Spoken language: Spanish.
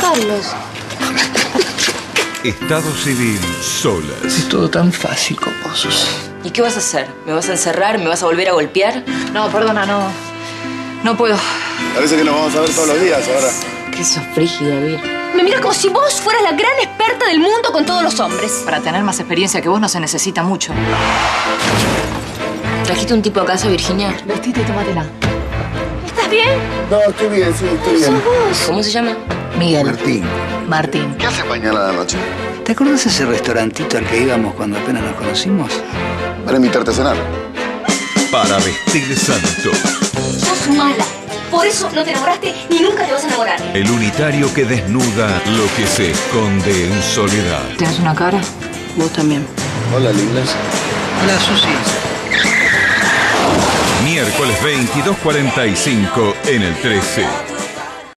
Carlos. Estado civil solas. Es todo tan fácil con vos. ¿Y qué vas a hacer? ¿Me vas a encerrar? ¿Me vas a volver a golpear? No, perdona, no. No puedo. Parece que nos vamos a ver todos los días ahora. ¿Qué sos frígido, Vir? Me miras como si vos fueras la gran experta del mundo con todos los hombres. Para tener más experiencia que vos no se necesita mucho. ¿Trajiste un tipo a casa, Virginia? Vestite y tómatela. ¿Estás bien? No, estoy bien, sí, estoy bien. ¿Cómo se llama? Miguel. Martín, Martín. ¿Qué haces mañana a la noche? ¿te acuerdas ese restaurantito al que íbamos cuando apenas nos conocimos? Para invitarte a cenar. Para vestir santo. Sos mala. Por eso no te enamoraste ni nunca te vas a enamorar. El unitario que desnuda lo que se esconde en soledad. ¿Tienes una cara? Vos también. Hola, lindas. Hola, Susi. Miércoles 22.45 en el 13.